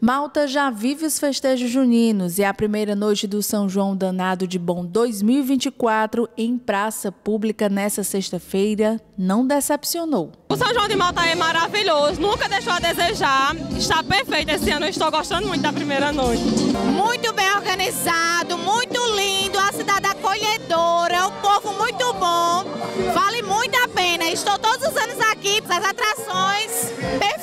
Malta já vive os festejos juninos e a primeira noite do São João Danado de Bom 2024 em praça pública nessa sexta-feira não decepcionou. O São João de Malta é maravilhoso, nunca deixou a desejar, está perfeito esse ano, estou gostando muito da primeira noite. Muito bem organizado, muito lindo, a cidade acolhedora, o povo muito bom, vale muito a pena, estou todos os anos aqui, as atrações perfeitas, é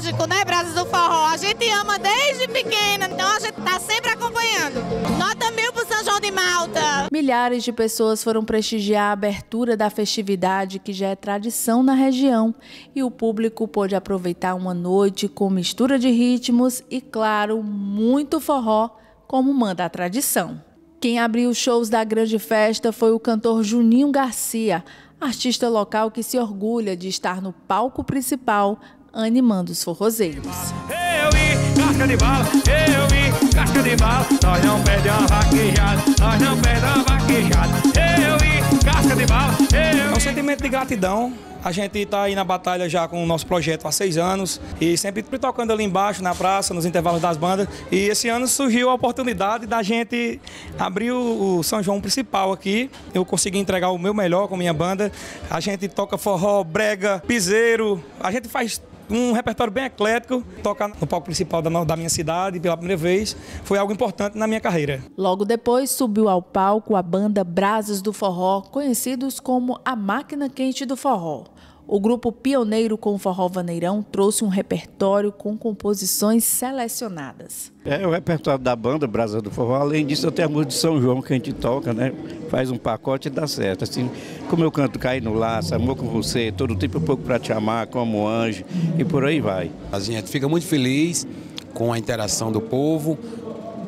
nostálgico, né, Brasas do Forró? A gente ama desde pequena, então a gente está sempre acompanhando. Nota mil pro São João de Malta. Milhares de pessoas foram prestigiar a abertura da festividade que já é tradição na região e o público pôde aproveitar uma noite com mistura de ritmos e, claro, muito forró, como manda a tradição. Quem abriu os shows da grande festa foi o cantor Juninho Garcia, artista local que se orgulha de estar no palco principal animando os forrozeiros. Eu vi casca de bala, eu vi casca de bala, nós não perdemos vaquejada, nós não perdemos vaquejada. Eu vi casca de bala, eu É um sentimento de gratidão. A gente está aí na batalha já com o nosso projeto há seis anos e sempre tocando ali embaixo, na praça, nos intervalos das bandas. E esse ano surgiu a oportunidade da gente abrir o São João principal aqui. Eu consegui entregar o meu melhor com a minha banda. A gente toca forró, brega, piseiro. A gente faz um repertório bem eclético. Tocar no palco principal da, da minha cidade pela primeira vez foi algo importante na minha carreira. Logo depois subiu ao palco a banda Brasas do Forró, conhecidos como a Máquina Quente do Forró. O grupo pioneiro com o Forró Vaneirão trouxe um repertório com composições selecionadas. É o repertório da banda Brasa do Forró. Além disso, eu tenho a música de São João que a gente toca, né? Faz um pacote e dá certo. Assim, como eu canto Cair no Laço, Amor com Você, Todo Tipo um Pouco Pra Te Amar, Como Anjo e por aí vai. A gente fica muito feliz com a interação do povo,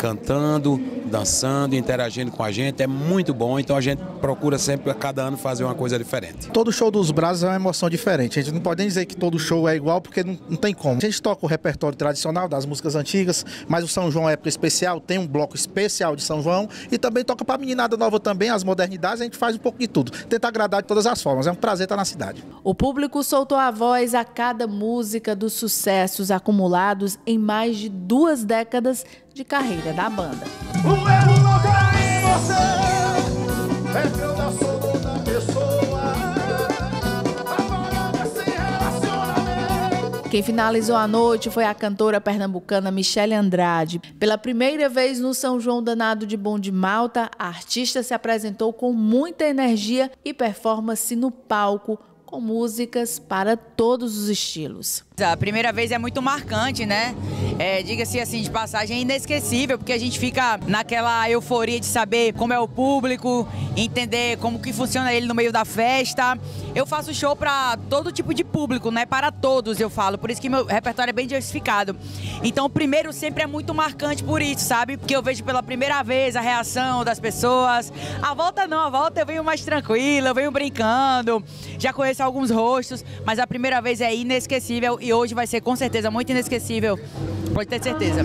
cantando, dançando, interagindo com a gente. É muito bom, então a gente procura sempre, a cada ano, fazer uma coisa diferente. Todo show dos Brazos é uma emoção diferente. A gente não pode nem dizer que todo show é igual, porque não, não tem como. A gente toca o repertório tradicional das músicas antigas, mas o São João é época especial, tem um bloco especial de São João e também toca pra meninada nova também, as modernidades, a gente faz um pouco de tudo. Tenta agradar de todas as formas. É um prazer estar na cidade. O público soltou a voz a cada música dos sucessos acumulados em mais de duas décadas de carreira da banda. O erro não tá em você, é que eu não sou outra pessoa. Agora nesse relacionamento. Quem finalizou a noite foi a cantora pernambucana Michele Andrade. Pela primeira vez no São João Danado de Bom de Malta, a artista se apresentou com muita energia e performance no palco, com músicas para todos os estilos. A primeira vez é muito marcante, né? É, Diga-se assim de passagem, é inesquecível, porque a gente fica naquela euforia de saber como é o público, entender como que funciona ele no meio da festa. Eu faço show para todo tipo de público, né? Para todos, eu falo. Por isso que meu repertório é bem diversificado. Então, o primeiro sempre é muito marcante por isso, sabe? Porque eu vejo pela primeira vez a reação das pessoas. A volta não, a volta eu venho mais tranquila, eu venho brincando. Já conheço alguns rostos, mas a primeira vez é inesquecível e hoje vai ser com certeza muito inesquecível. Pode ter certeza.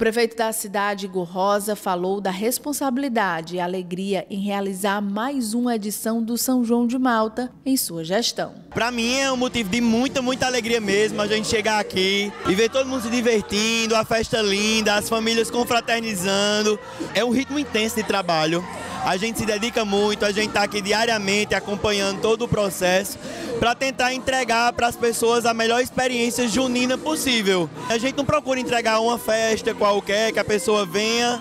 Prefeito da cidade, Igor Rosa, falou da responsabilidade e alegria em realizar mais uma edição do São João de Malta em sua gestão. Para mim é um motivo de muita, muita alegria mesmo a gente chegar aqui e ver todo mundo se divertindo, a festa linda, as famílias confraternizando. É um ritmo intenso de trabalho. A gente se dedica muito, a gente está aqui diariamente acompanhando todo o processo para tentar entregar para as pessoas a melhor experiência junina possível. A gente não procura entregar uma festa qualquer que a pessoa venha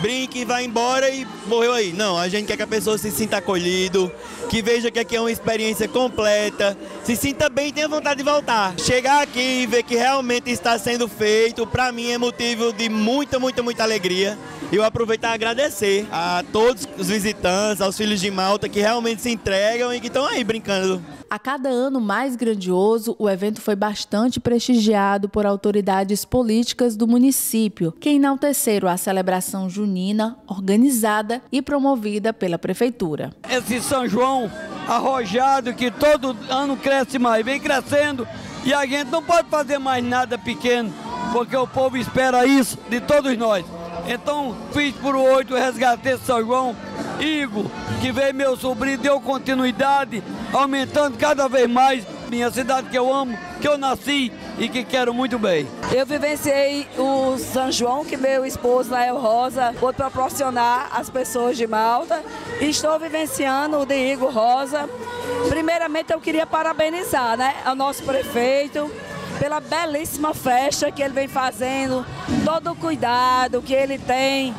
brinque vá embora e morreu aí. Não, a gente quer que a pessoa se sinta acolhido, que veja que aqui é uma experiência completa, se sinta bem e tenha vontade de voltar. Chegar aqui e ver que realmente está sendo feito, para mim é motivo de muita, muita, muita alegria. E eu aproveito a agradecer a todos os visitantes, aos filhos de Malta que realmente se entregam e que estão aí brincando. A cada ano mais grandioso, o evento foi bastante prestigiado por autoridades políticas do município, que enalteceram a celebração junina organizada e promovida pela prefeitura. Esse São João arrojado que todo ano cresce mais, vem crescendo e a gente não pode fazer mais nada pequeno. porque o povo espera isso de todos nós. Então, fiz por oito, resgatei São João, Igor, que veio meu sobrinho, deu continuidade, aumentando cada vez mais minha cidade que eu amo, que eu nasci e que quero muito bem. Eu vivenciei o São João, que meu esposo Lael Rosa pôde proporcionar às pessoas de Malta. E estou vivenciando o de Igor Rosa. Primeiramente, eu queria parabenizar né, ao nosso prefeito pela belíssima festa que ele vem fazendo, todo o cuidado que ele tem.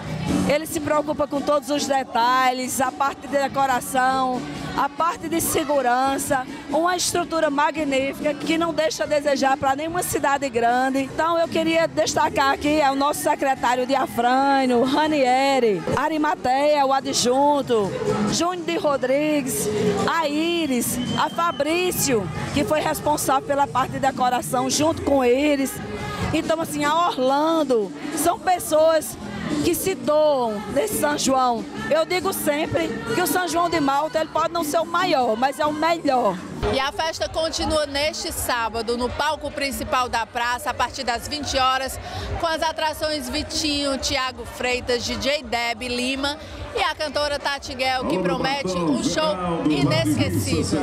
Ele se preocupa com todos os detalhes, a parte de decoração, a parte de segurança, uma estrutura magnífica que não deixa a desejar para nenhuma cidade grande. Então eu queria destacar aqui é o nosso secretário de Afrânio, Ranieri, Arimateia, o adjunto, Júnior de Rodrigues, a Iris, a Fabrício, que foi responsável pela parte de decoração junto com eles. Então assim, a Orlando, são pessoas que se doam nesse São João. Eu digo sempre que o São João de Malta ele pode não ser o maior, mas é o melhor. E a festa continua neste sábado no palco principal da praça a partir das 20 horas com as atrações Vitinho, Tiago Freitas, DJ Deb Lima e a cantora Tati Guel que promete um show inesquecível.